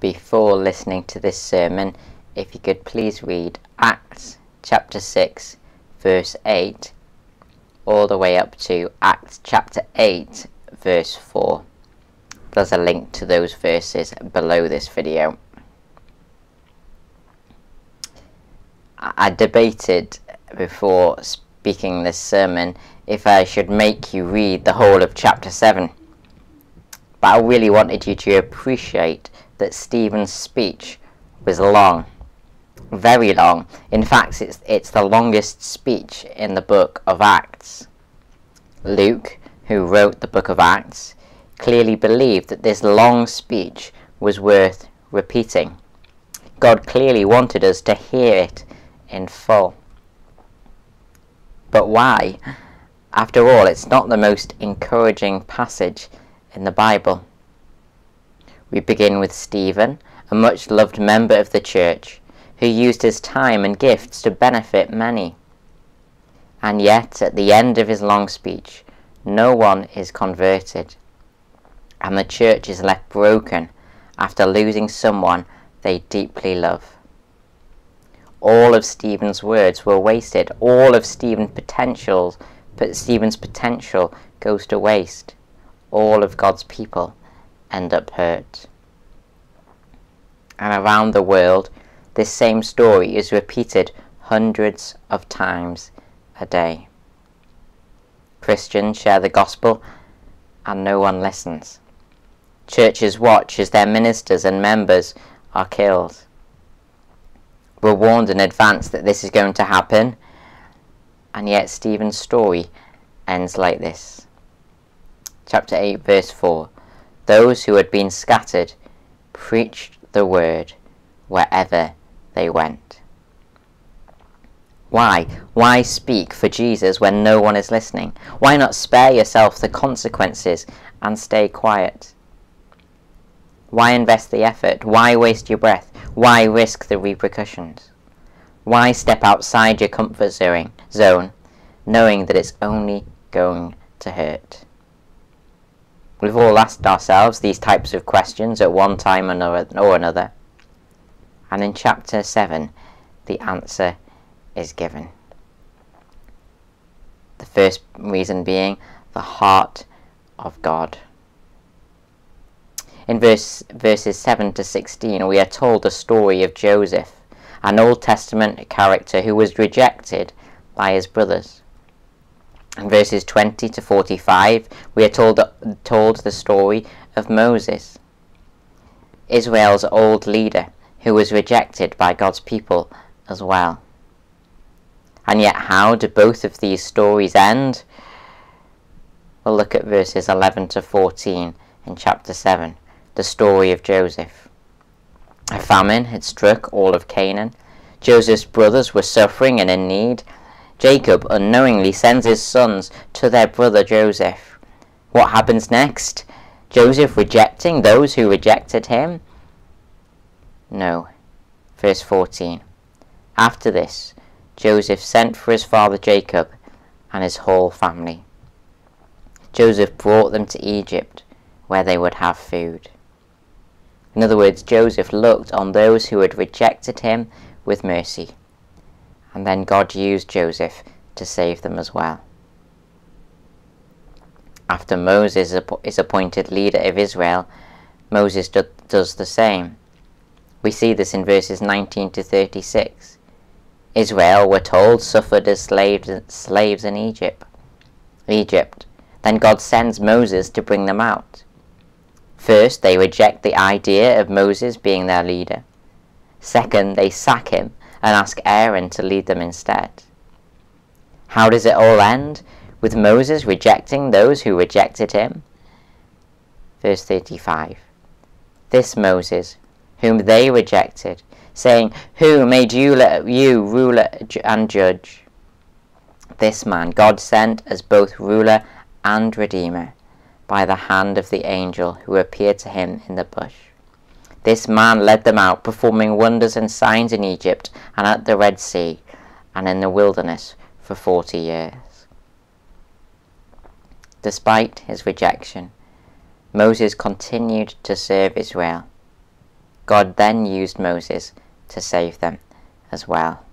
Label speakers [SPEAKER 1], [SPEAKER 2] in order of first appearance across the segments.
[SPEAKER 1] before listening to this sermon, if you could please read Acts chapter 6, verse 8, all the way up to Acts chapter 8, verse 4. There's a link to those verses below this video. I debated before speaking this sermon if I should make you read the whole of chapter 7. But I really wanted you to appreciate that Stephen's speech was long. Very long. In fact, it's, it's the longest speech in the book of Acts. Luke, who wrote the book of Acts, clearly believed that this long speech was worth repeating. God clearly wanted us to hear it in full. But why? After all, it's not the most encouraging passage in the Bible. We begin with Stephen, a much loved member of the church, who used his time and gifts to benefit many. And yet, at the end of his long speech, no one is converted, and the church is left broken after losing someone they deeply love all of Stephen's words were wasted. All of Stephen's potentials, but Stephen's potential goes to waste. All of God's people end up hurt. And around the world, this same story is repeated hundreds of times a day. Christians share the gospel and no one listens. Churches watch as their ministers and members are killed were warned in advance that this is going to happen, and yet Stephen's story ends like this. Chapter 8, verse 4 Those who had been scattered preached the word wherever they went. Why? Why speak for Jesus when no one is listening? Why not spare yourself the consequences and stay quiet? Why invest the effort? Why waste your breath? Why risk the repercussions? Why step outside your comfort zone, knowing that it's only going to hurt? We've all asked ourselves these types of questions at one time or another. And in chapter 7, the answer is given. The first reason being the heart of God. In verse, verses 7 to 16, we are told the story of Joseph, an Old Testament character who was rejected by his brothers. In verses 20 to 45, we are told, told the story of Moses, Israel's old leader, who was rejected by God's people as well. And yet, how do both of these stories end? We'll look at verses 11 to 14 in chapter 7 the story of Joseph. A famine had struck all of Canaan. Joseph's brothers were suffering and in need. Jacob unknowingly sends his sons to their brother Joseph. What happens next? Joseph rejecting those who rejected him? No. Verse 14. After this, Joseph sent for his father Jacob and his whole family. Joseph brought them to Egypt, where they would have food. In other words, Joseph looked on those who had rejected him with mercy. And then God used Joseph to save them as well. After Moses is appointed leader of Israel, Moses do does the same. We see this in verses 19 to 36. Israel, we're told, suffered as slaves, slaves in Egypt. Egypt. Then God sends Moses to bring them out. First, they reject the idea of Moses being their leader. Second, they sack him and ask Aaron to lead them instead. How does it all end? With Moses rejecting those who rejected him? Verse 35 This Moses, whom they rejected, saying, Who made you, you ruler and judge? This man God sent as both ruler and redeemer by the hand of the angel who appeared to him in the bush. This man led them out, performing wonders and signs in Egypt and at the Red Sea and in the wilderness for forty years. Despite his rejection, Moses continued to serve Israel. God then used Moses to save them as well.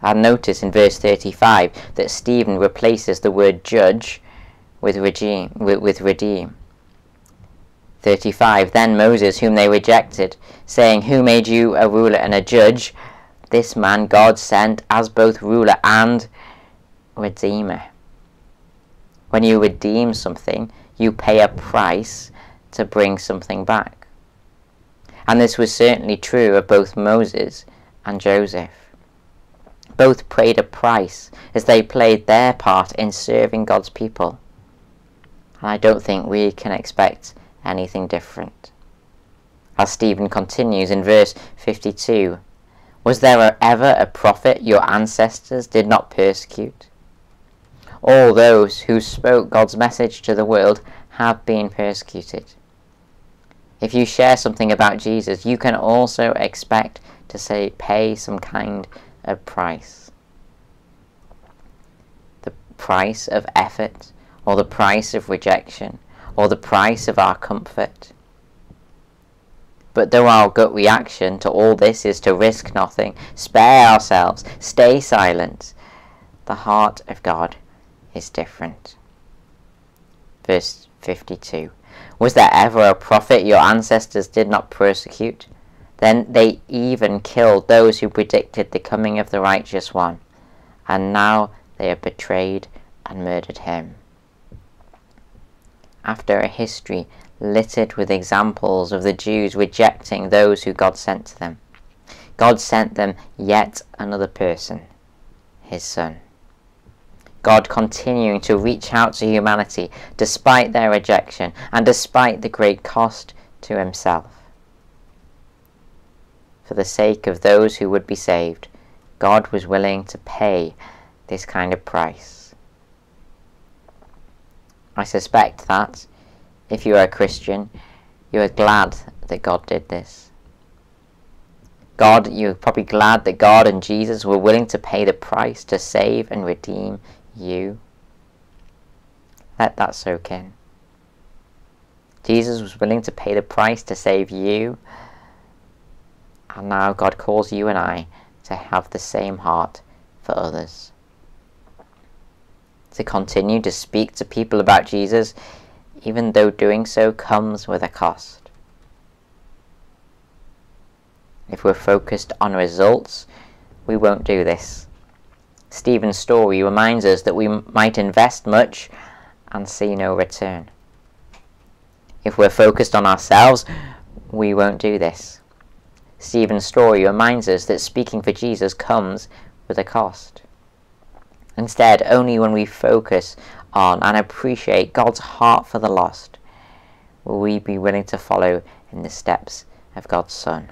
[SPEAKER 1] And notice in verse 35 that Stephen replaces the word judge with. With, with redeem. 35 Then Moses, whom they rejected, saying, Who made you a ruler and a judge? This man God sent as both ruler and redeemer. When you redeem something, you pay a price to bring something back. And this was certainly true of both Moses and Joseph. Both paid a price as they played their part in serving God's people. And I don't think we can expect anything different. As Stephen continues in verse 52, Was there ever a prophet your ancestors did not persecute? All those who spoke God's message to the world have been persecuted. If you share something about Jesus, you can also expect to say pay some kind of price. The price of effort, or the price of rejection, or the price of our comfort. But though our gut reaction to all this is to risk nothing, spare ourselves, stay silent, the heart of God is different. Verse 52 Was there ever a prophet your ancestors did not persecute? Then they even killed those who predicted the coming of the righteous one, and now they have betrayed and murdered him. After a history littered with examples of the Jews rejecting those who God sent to them, God sent them yet another person, his Son. God continuing to reach out to humanity despite their rejection and despite the great cost to himself for the sake of those who would be saved, God was willing to pay this kind of price. I suspect that, if you are a Christian, you are glad that God did this. God, you're probably glad that God and Jesus were willing to pay the price to save and redeem you. Let that soak in. Jesus was willing to pay the price to save you and now God calls you and I to have the same heart for others. To continue to speak to people about Jesus, even though doing so comes with a cost. If we're focused on results, we won't do this. Stephen's story reminds us that we might invest much and see no return. If we're focused on ourselves, we won't do this. Stephen's story reminds us that speaking for Jesus comes with a cost. Instead, only when we focus on and appreciate God's heart for the lost will we be willing to follow in the steps of God's Son.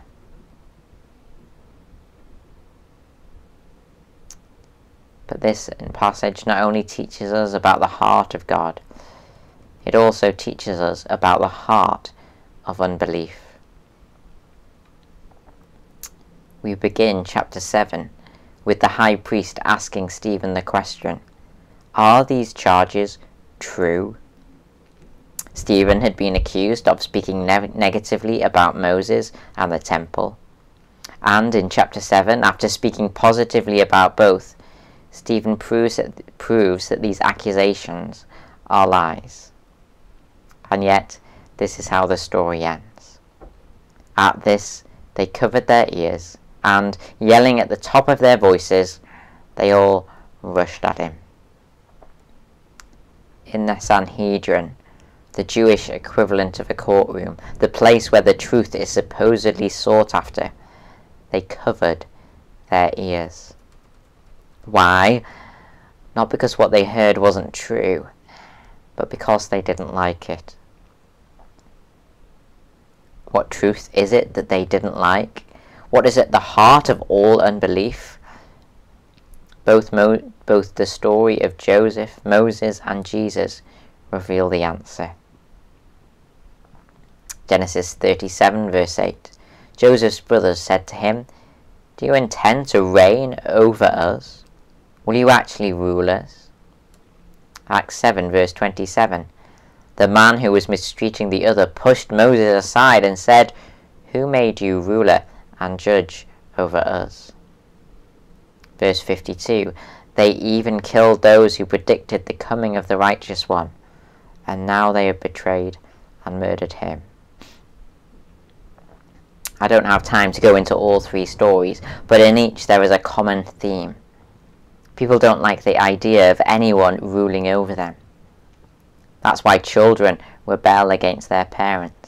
[SPEAKER 1] But this passage not only teaches us about the heart of God, it also teaches us about the heart of unbelief. we begin chapter 7 with the high priest asking Stephen the question Are these charges true? Stephen had been accused of speaking ne negatively about Moses and the temple. And in chapter 7, after speaking positively about both, Stephen proves that, proves that these accusations are lies. And yet, this is how the story ends. At this, they covered their ears and, yelling at the top of their voices, they all rushed at him. In the Sanhedrin, the Jewish equivalent of a courtroom, the place where the truth is supposedly sought after, they covered their ears. Why? Not because what they heard wasn't true, but because they didn't like it. What truth is it that they didn't like? What is at the heart of all unbelief? Both, both the story of Joseph, Moses, and Jesus reveal the answer. Genesis 37, verse 8. Joseph's brothers said to him, Do you intend to reign over us? Will you actually rule us? Acts 7, verse 27. the man who was mistreating the other pushed Moses aside and said, Who made you ruler and judge over us? Verse 52 They even killed those who predicted the coming of the righteous one, and now they have betrayed and murdered him. I don't have time to go into all three stories, but in each there is a common theme. People don't like the idea of anyone ruling over them. That's why children rebel against their parents.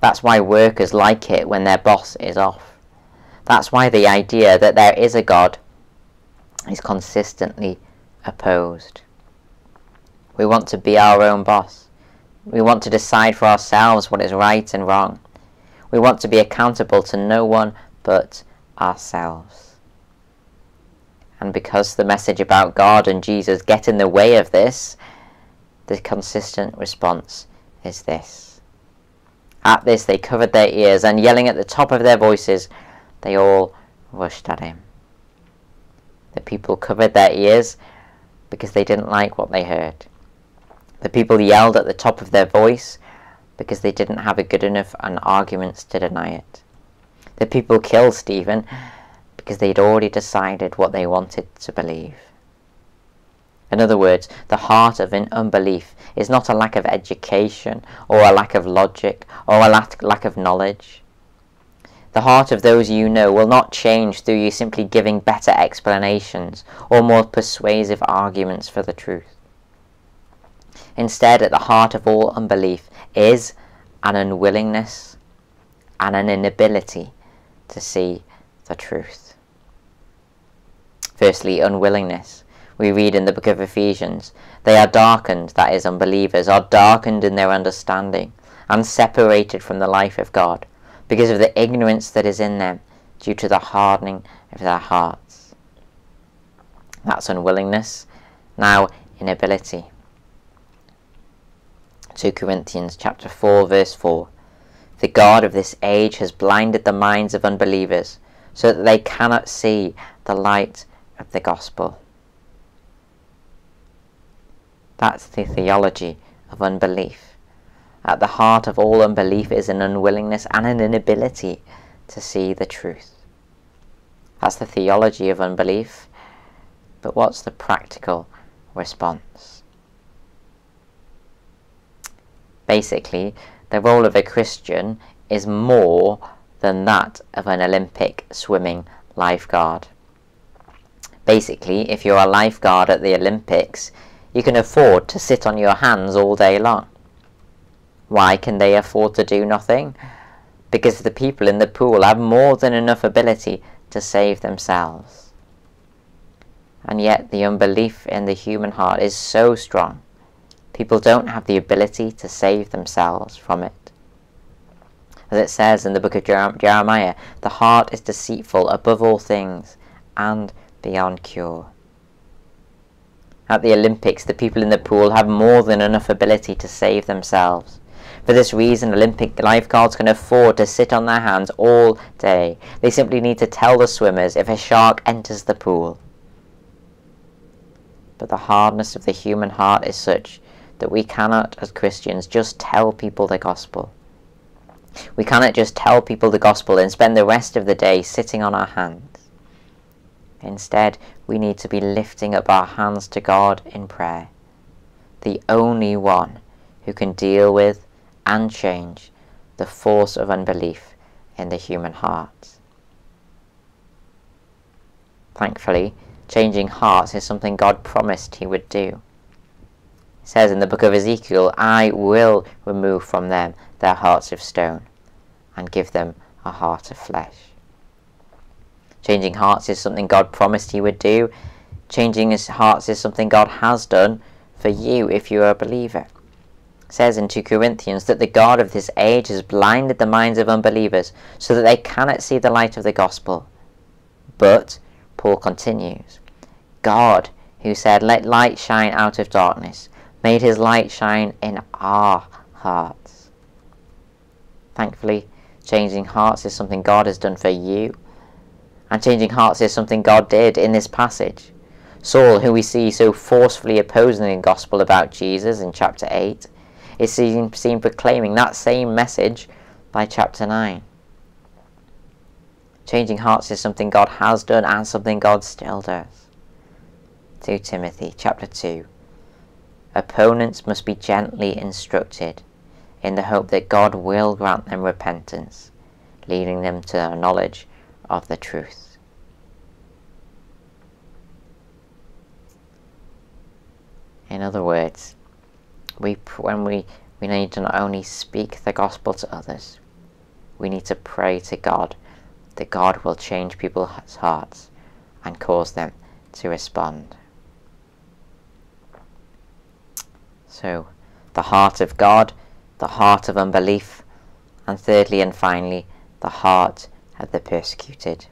[SPEAKER 1] That's why workers like it when their boss is off. That's why the idea that there is a God is consistently opposed. We want to be our own boss. We want to decide for ourselves what is right and wrong. We want to be accountable to no one but ourselves. And because the message about God and Jesus get in the way of this, the consistent response is this. At this they covered their ears, and yelling at the top of their voices, they all rushed at him. The people covered their ears because they didn't like what they heard. The people yelled at the top of their voice because they didn't have a good enough an arguments to deny it. The people killed Stephen because they'd already decided what they wanted to believe. In other words, the heart of an unbelief is not a lack of education or a lack of logic or a lack, of knowledge. The heart of those you know will not change through you simply giving better explanations or more persuasive arguments for the truth. Instead, at the heart of all unbelief is an unwillingness and an inability to see the truth. Firstly, unwillingness. We read in the book of Ephesians, they are darkened, that is, unbelievers, are darkened in their understanding and separated from the life of God because of the ignorance that is in them due to the hardening of their hearts. That's unwillingness. Now, inability. 2 Corinthians chapter 4 verse 4. The God of this age has blinded the minds of unbelievers so that they cannot see the light of the gospel. That's the theology of unbelief. At the heart of all unbelief is an unwillingness and an inability to see the truth. That's the theology of unbelief. But what's the practical response? Basically, the role of a Christian is more than that of an Olympic swimming lifeguard. Basically, if you're a lifeguard at the Olympics, you can afford to sit on your hands all day long. Why can they afford to do nothing? Because the people in the pool have more than enough ability to save themselves. And yet the unbelief in the human heart is so strong People don't have the ability to save themselves from it. As it says in the book of Jeremiah, the heart is deceitful above all things and beyond cure. At the Olympics, the people in the pool have more than enough ability to save themselves. For this reason, Olympic lifeguards can afford to sit on their hands all day. They simply need to tell the swimmers if a shark enters the pool. But the hardness of the human heart is such that we cannot, as Christians, just tell people the gospel. We cannot just tell people the gospel and spend the rest of the day sitting on our hands. Instead, we need to be lifting up our hands to God in prayer, the only one who can deal with and change the force of unbelief in the human heart. Thankfully, changing hearts is something God promised he would do He says in the book of Ezekiel, I will remove from them their hearts of stone and give them a heart of flesh. Changing hearts is something God promised he would do. Changing his hearts is something God has done for you if you are a believer. It says in 2 Corinthians that the God of this age has blinded the minds of unbelievers so that they cannot see the light of the gospel. But, Paul continues, God, who said, Let light shine out of darkness, made his light shine in our hearts. Thankfully, changing hearts is something God has done for you. And changing hearts is something God did in this passage. Saul, who we see so forcefully opposing the gospel about Jesus in chapter 8, is seen, seen proclaiming that same message by chapter 9. Changing hearts is something God has done and something God still does. 2 Timothy chapter 2 Opponents must be gently instructed in the hope that God will grant them repentance, leading them to a knowledge of the truth. In other words, we when we we need to not only speak the gospel to others, we need to pray to God that God will change people's hearts and cause them to respond. So, the heart of God, the heart of unbelief, and thirdly and finally, the heart of the persecuted.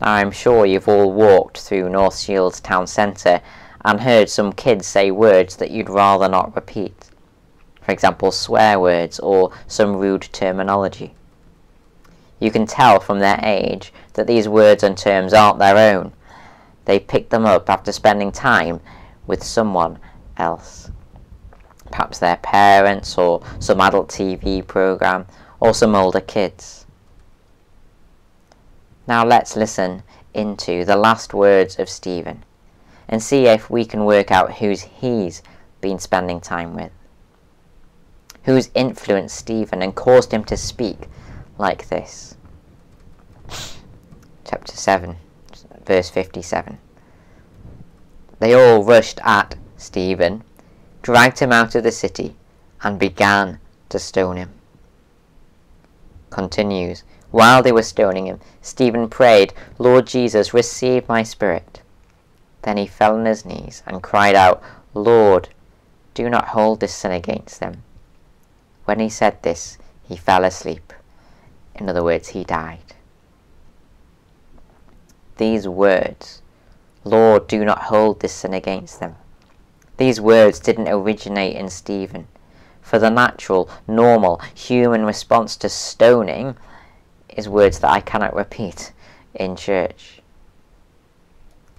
[SPEAKER 1] Now, I'm sure you've all walked through North Shields town centre and heard some kids say words that you'd rather not repeat. For example, swear words or some rude terminology. You can tell from their age that these words and terms aren't their own. They picked them up after spending time with someone else. Perhaps their parents or some adult TV program or some older kids. Now let's listen into the last words of Stephen and see if we can work out who's he's been spending time with. Who's influenced Stephen and caused him to speak like this. Chapter 7, verse 57. They all rushed at Stephen, dragged him out of the city, and began to stone him. Continues, while they were stoning him, Stephen prayed, Lord Jesus, receive my spirit. Then he fell on his knees and cried out, Lord, do not hold this sin against them. When he said this, he fell asleep. In other words, he died. These words, Lord, do not hold this sin against them. These words didn't originate in Stephen. For the natural, normal, human response to stoning is words that I cannot repeat in church.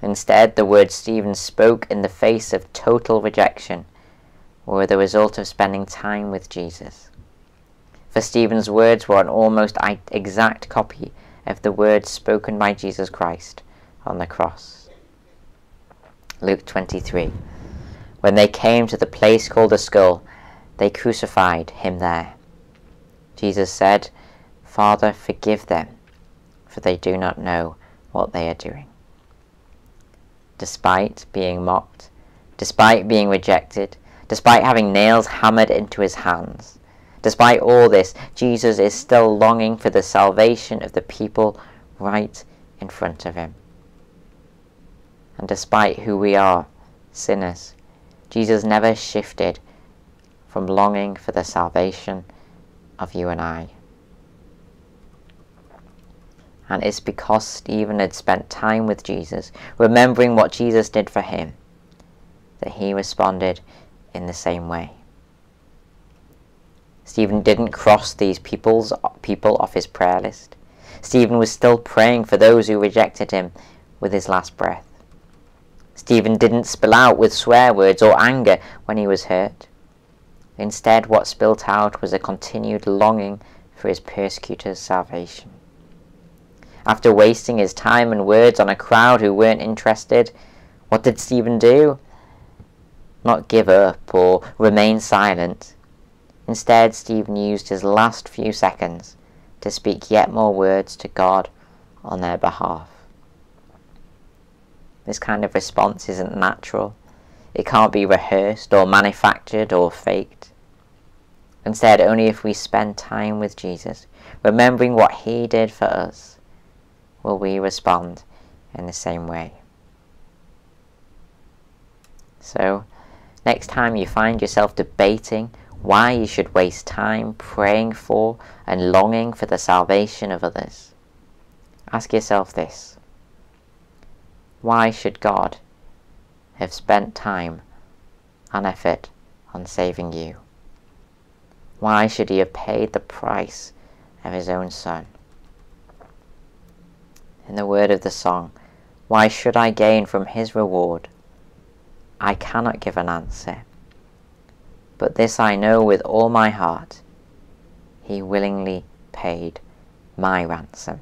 [SPEAKER 1] Instead, the words Stephen spoke in the face of total rejection were the result of spending time with Jesus. For Stephen's words were an almost exact copy of the words spoken by Jesus Christ on the cross. Luke 23 When they came to the place called the skull, they crucified him there. Jesus said, Father, forgive them, for they do not know what they are doing despite being mocked, despite being rejected, despite having nails hammered into his hands. Despite all this, Jesus is still longing for the salvation of the people right in front of him. And despite who we are, sinners, Jesus never shifted from longing for the salvation of you and I. And it's because Stephen had spent time with Jesus, remembering what Jesus did for him, that he responded in the same way. Stephen didn't cross these people's, people off his prayer list. Stephen was still praying for those who rejected him with his last breath. Stephen didn't spill out with swear words or anger when he was hurt. Instead, what spilt out was a continued longing for his persecutor's salvation. After wasting his time and words on a crowd who weren't interested, what did Stephen do? Not give up or remain silent. Instead, Stephen used his last few seconds to speak yet more words to God on their behalf. This kind of response isn't natural. It can't be rehearsed or manufactured or faked. Instead, only if we spend time with Jesus, remembering what he did for us, will we respond in the same way? So, next time you find yourself debating why you should waste time praying for and longing for the salvation of others, ask yourself this Why should God have spent time and effort on saving you? Why should he have paid the price of his own son? in the word of the song, Why should I gain from his reward? I cannot give an answer. But this I know with all my heart, he willingly paid my ransom.